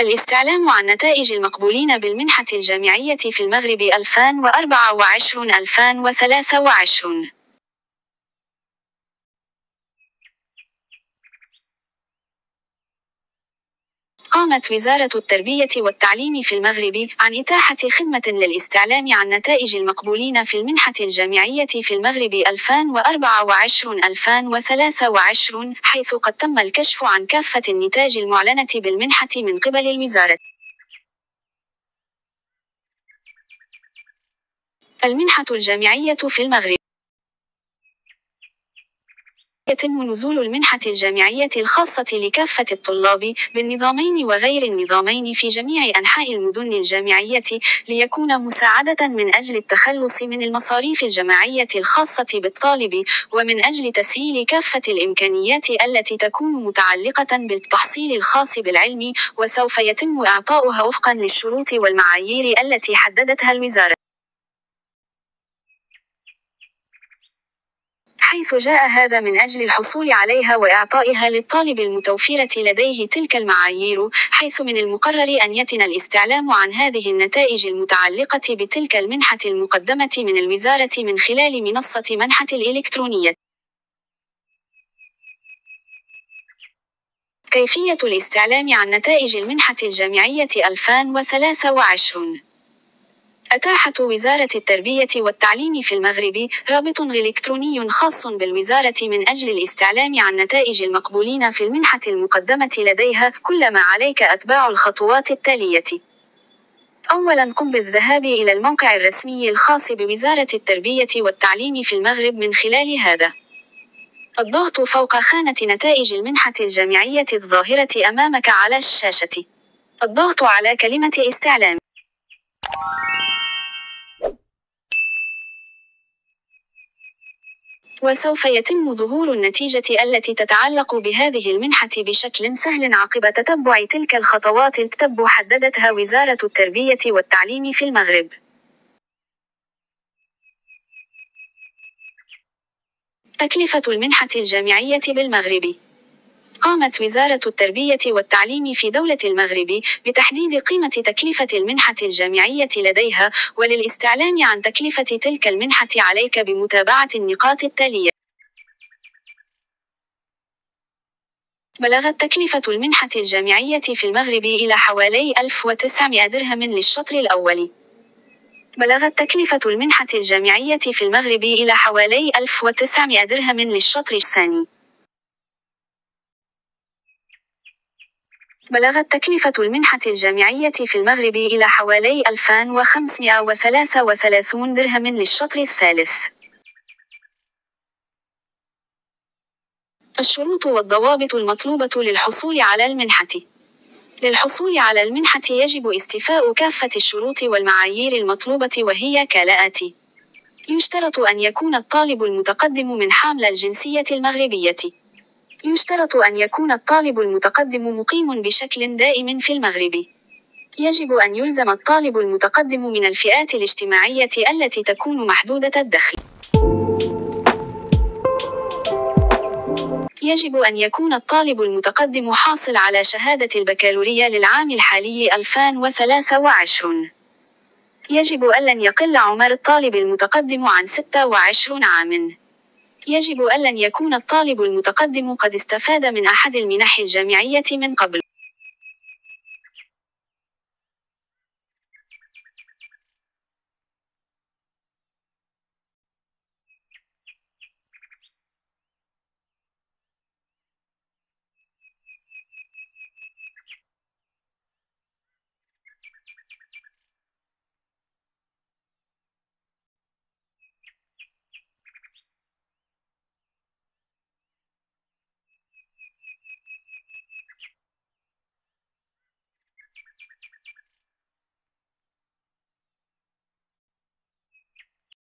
الاستعلام عن نتائج المقبولين بالمنحة الجامعية في المغرب 2024-2023 قامت وزارة التربية والتعليم في المغرب عن إتاحة خدمة للاستعلام عن نتائج المقبولين في المنحة الجامعية في المغرب 2024-2023 حيث قد تم الكشف عن كافة النتاج المعلنة بالمنحة من قبل الوزارة. المنحة الجامعية في المغرب يتم نزول المنحة الجامعية الخاصة لكافة الطلاب، بالنظامين وغير النظامين في جميع أنحاء المدن الجامعية، ليكون مساعدة من أجل التخلص من المصاريف الجماعية الخاصة بالطالب، ومن أجل تسهيل كافة الإمكانيات التي تكون متعلقة بالتحصيل الخاص بالعلم، وسوف يتم إعطاؤها وفقًا للشروط والمعايير التي حددتها الوزارة. حيث جاء هذا من أجل الحصول عليها وإعطائها للطالب المتوفرة لديه تلك المعايير، حيث من المقرر أن يتم الاستعلام عن هذه النتائج المتعلقة بتلك المنحة المقدمة من الوزارة من خلال منصة منحة الإلكترونية. كيفية الاستعلام عن نتائج المنحة الجامعية 2023 أتاحت وزارة التربية والتعليم في المغرب رابط إلكتروني خاص بالوزارة من أجل الاستعلام عن نتائج المقبولين في المنحة المقدمة لديها كل ما عليك أتباع الخطوات التالية. أولاً قم بالذهاب إلى الموقع الرسمي الخاص بوزارة التربية والتعليم في المغرب من خلال هذا. الضغط فوق خانة نتائج المنحة الجامعية الظاهرة أمامك على الشاشة. الضغط على كلمة استعلام. وسوف يتم ظهور النتيجة التي تتعلق بهذه المنحة بشكل سهل عقب تتبع تلك الخطوات التي حددتها وزارة التربية والتعليم في المغرب. تكلفة المنحة الجامعية بالمغرب قامت وزارة التربية والتعليم في دولة المغرب بتحديد قيمة تكلفة المنحة الجامعية لديها، وللاستعلام عن تكلفة تلك المنحة عليك بمتابعة النقاط التالية. بلغت تكلفة المنحة الجامعية في المغرب إلى حوالي 1900 درهم للشطر الأول. بلغت تكلفة المنحة الجامعية في المغرب إلى حوالي 1900 درهم للشطر الثاني. بلغت تكلفة المنحة الجامعية في المغرب إلى حوالي 2533 درهم للشطر الثالث. الشروط والضوابط المطلوبة للحصول على المنحة للحصول على المنحة يجب استيفاء كافة الشروط والمعايير المطلوبة وهي كالآتي: يشترط أن يكون الطالب المتقدم من حامل الجنسية المغربية. يشترط أن يكون الطالب المتقدم مقيم بشكل دائم في المغرب. يجب أن يلزم الطالب المتقدم من الفئات الاجتماعية التي تكون محدودة الدخل. يجب أن يكون الطالب المتقدم حاصل على شهادة البكالوريا للعام الحالي 2023. يجب ألن يقل عمر الطالب المتقدم عن 26 عامًا. يجب ألن يكون الطالب المتقدم قد استفاد من أحد المنح الجامعية من قبل.